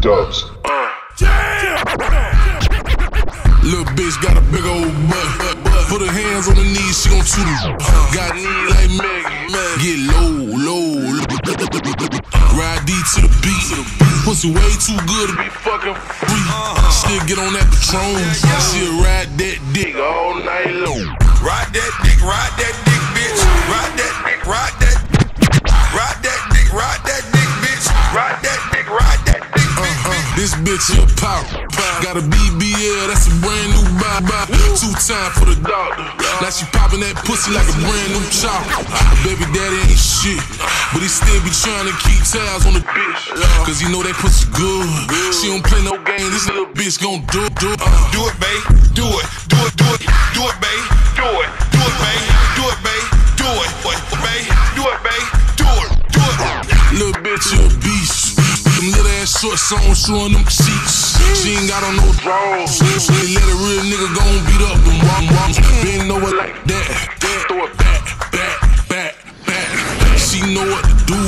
Dubs. Little bitch got a big old butt. Put her hands on her knees, she gon' chew them. Got knees like Meg. Get low, low. Ride D to the beat. Pussy way too good to be fucking free. Still get on that Patron. She'll ride that dick all night long. Ride that dick, ride that dick, bitch here power. Got a BBL, that's a brand new buy buy. Two time for the doctor. Now she popping that pussy like a brand new chopper. Baby daddy ain't shit, but he still be trying to keep tabs on the bitch. Cause he know that pussy good. She don't play no game, this little bitch gon' do do. Uh. Do it, babe. Do it, Shorts on, showing them cheeks. She ain't got on no drawers. So they let a real nigga go and beat up them wrong wrongs. Bend over like that. Throw it back, back, back, back. She know what to do.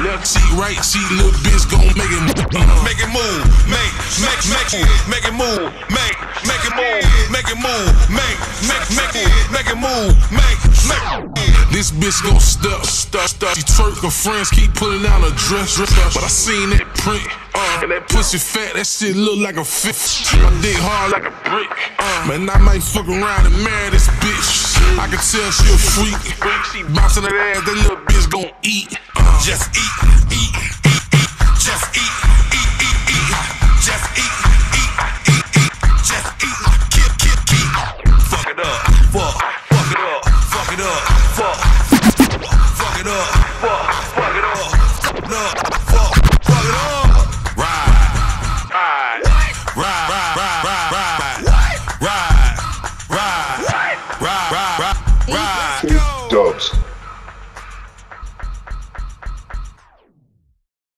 Left cheek, right cheek, little bitch gon' make it. Uh. Make it move, make, make, make it, make it move, make, make it move, make it move, make, make, make it, make it move, make, make. This bitch gon' step, step, step. She twerk, her friends keep pulling out her dress, dress. But I seen that print, uh, and that pussy fat, that shit look like a fifth. My dick hard like a brick, uh, man, I might fuck around and marry this bitch. I can tell she a freak. She bouncing that ass, that little bitch gon' eat. Uh, Just eat, eat. It up, fuck, fuck it up. Ride, ride, ride, ride, ride, ride, ride, ride,